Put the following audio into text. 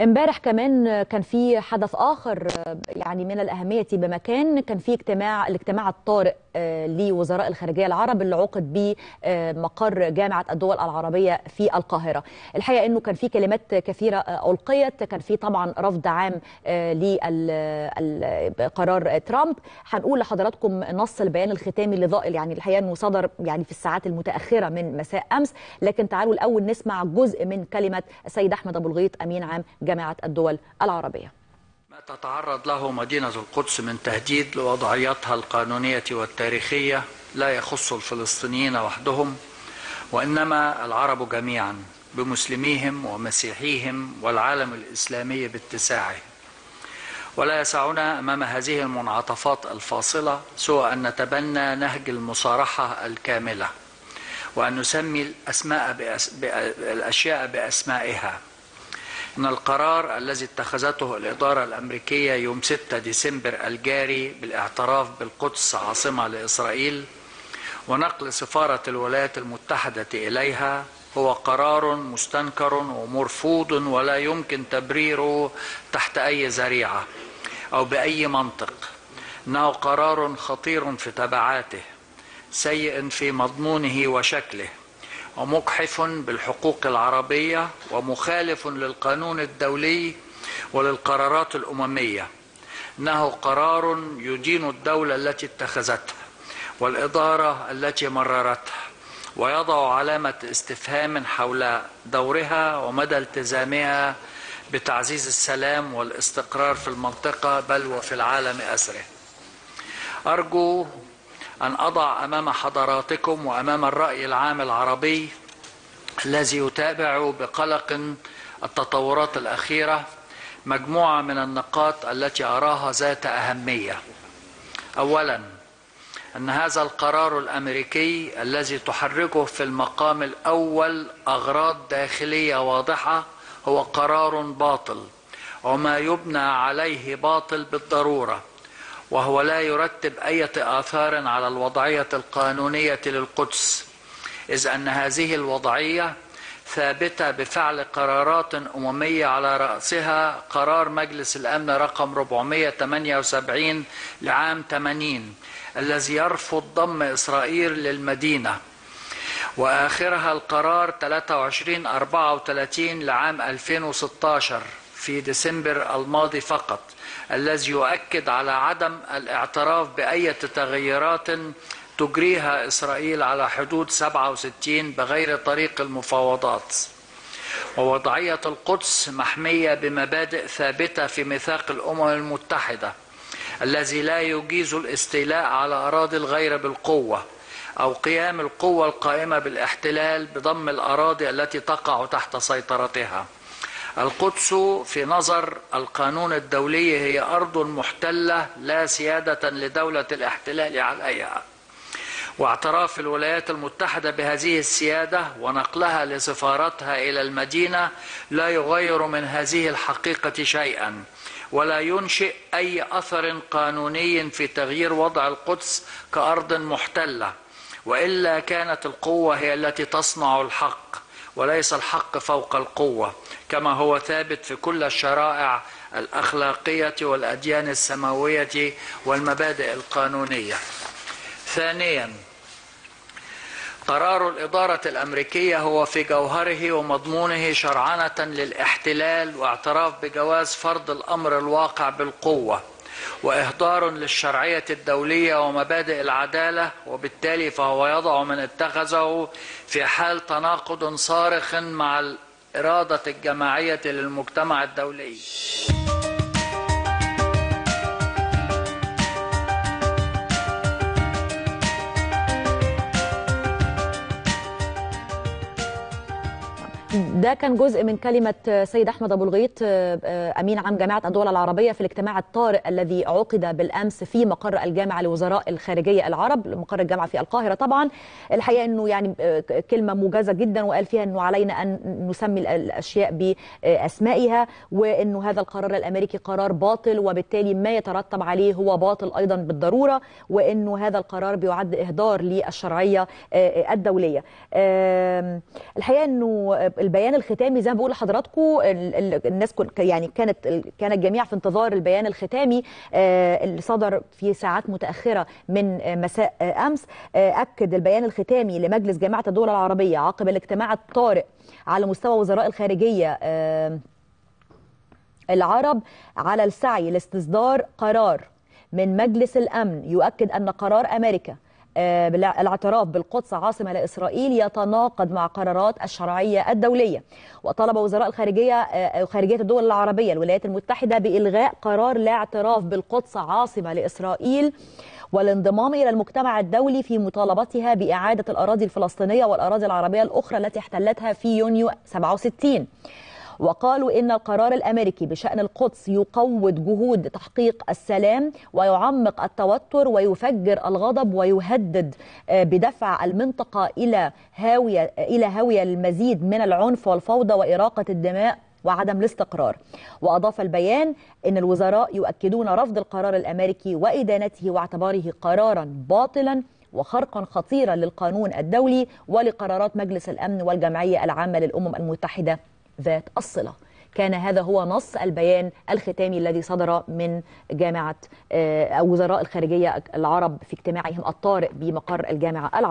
امبارح كمان كان في حدث آخر يعني من الأهمية بمكان كان في اجتماع الاجتماع الطارئ. لوزراء الخارجية العرب اللي عقد بمقر جامعة الدول العربية في القاهرة. الحقيقة إنه كان في كلمات كثيرة ألقيت، كان في طبعا رفض عام لقرار ترامب. هنقول لحضراتكم نص البيان الختامي اللي يعني الحقيقة إنه صدر يعني في الساعات المتأخرة من مساء أمس، لكن تعالوا الأول نسمع جزء من كلمة السيد أحمد أبو الغيط أمين عام جامعة الدول العربية. تتعرض له مدينة القدس من تهديد لوضعيتها القانونية والتاريخية لا يخص الفلسطينيين وحدهم وإنما العرب جميعا بمسلميهم ومسيحيهم والعالم الإسلامي باتساعه. ولا يسعنا أمام هذه المنعطفات الفاصلة سوى أن نتبنى نهج المصارحة الكاملة وأن نسمي الأسماء بأس... الأشياء بأسمائها. إن القرار الذي اتخذته الإدارة الأمريكية يوم 6 ديسمبر الجاري بالإعتراف بالقدس عاصمة لإسرائيل ونقل سفارة الولايات المتحدة إليها هو قرار مستنكر ومرفوض ولا يمكن تبريره تحت أي ذريعة أو بأي منطق إنه قرار خطير في تبعاته سيء في مضمونه وشكله. ومجحف بالحقوق العربية ومخالف للقانون الدولي وللقرارات الأممية. إنه قرار يدين الدولة التي اتخذتها والإدارة التي مررتها ويضع علامة استفهام حول دورها ومدى التزامها بتعزيز السلام والاستقرار في المنطقة بل وفي العالم أسره. أرجو أن أضع أمام حضراتكم وأمام الرأي العام العربي الذي يتابع بقلق التطورات الأخيرة مجموعة من النقاط التي أراها ذات أهمية. أولاً أن هذا القرار الأمريكي الذي تحركه في المقام الأول أغراض داخلية واضحة هو قرار باطل وما يبنى عليه باطل بالضرورة. وهو لا يرتب أي آثار على الوضعية القانونية للقدس. إذ أن هذه الوضعية ثابتة بفعل قرارات أممية على رأسها. قرار مجلس الأمن رقم 478 لعام 80 الذي يرفض ضم إسرائيل للمدينة. وآخرها القرار 2334 لعام 2016 في ديسمبر الماضي فقط الذي يؤكد على عدم الاعتراف بأي تغيرات تجريها إسرائيل على حدود 67 بغير طريق المفاوضات. ووضعية القدس محمية بمبادئ ثابتة في ميثاق الأمم المتحدة الذي لا يجيز الاستيلاء على أراضي الغير بالقوة أو قيام القوة القائمة بالاحتلال بضم الأراضي التي تقع تحت سيطرتها. القدس في نظر القانون الدولي هي أرض محتلة لا سيادة لدولة الاحتلال عليها واعتراف الولايات المتحدة بهذه السيادة ونقلها لسفارتها إلى المدينة لا يغير من هذه الحقيقة شيئا ولا ينشئ أي أثر قانوني في تغيير وضع القدس كأرض محتلة وإلا كانت القوة هي التي تصنع الحق. وليس الحق فوق القوة كما هو ثابت في كل الشرائع الأخلاقية والأديان السماوية والمبادئ القانونية. ثانيا قرار الإدارة الأمريكية هو في جوهره ومضمونه شرعنة للاحتلال واعتراف بجواز فرض الأمر الواقع بالقوة. وإهدار للشرعية الدولية ومبادئ العدالة وبالتالي فهو يضع من اتخذه في حال تناقض صارخ مع الإرادة الجماعية للمجتمع الدولي. ده كان جزء من كلمة سيد أحمد أبو الغيط أمين عام جامعة الدول العربية في الاجتماع الطارئ الذي عقد بالأمس في مقر الجامعة لوزراء الخارجية العرب مقر الجامعة في القاهرة. طبعا الحقيقة أنه يعني كلمة موجزة جدا وقال فيها أنه علينا أن نسمي الأشياء بأسمائها وأنه هذا القرار الأمريكي قرار باطل وبالتالي ما يترتب عليه هو باطل أيضا بالضرورة وأنه هذا القرار بيعد إهدار للشرعية الدولية. الحقيقة أنه البيان الختامي زي ما بقول لحضراتكم الناس يعني كانت كان الجميع في انتظار البيان الختامي اللي صدر في ساعات متأخرة من مساء أمس أكد البيان الختامي لمجلس جامعه الدول العربية عقب الاجتماع الطارئ على مستوى وزراء الخارجية العرب على السعي لاستصدار قرار من مجلس الأمن يؤكد أن قرار أمريكا الاعتراف بالقدس عاصمة لإسرائيل يتناقض مع قرارات الشرعية الدولية. وطلب وزراء الخارجية خارجية الدول العربية الولايات المتحدة بإلغاء قرار الاعتراف بالقدس عاصمة لإسرائيل والانضمام إلى المجتمع الدولي في مطالبتها بإعادة الأراضي الفلسطينية والأراضي العربية الأخرى التي احتلتها في يونيو 67 وقالوا إن القرار الأمريكي بشأن القدس يقوض جهود تحقيق السلام ويعمق التوتر ويفجر الغضب ويهدد بدفع المنطقة إلى هاوية إلى هاوية المزيد من العنف والفوضى وإراقة الدماء وعدم الاستقرار. وأضاف البيان إن الوزراء يؤكدون رفض القرار الأمريكي وإدانته واعتباره قرارا باطلا وخرقا خطيرا للقانون الدولي ولقرارات مجلس الأمن والجمعية العامة للأمم المتحدة. ذات الصلة. كان هذا هو نص البيان الختامي الذي صدر من جامعة أو وزراء الخارجية العرب في اجتماعهم الطارئ بمقر الجامعة العربية.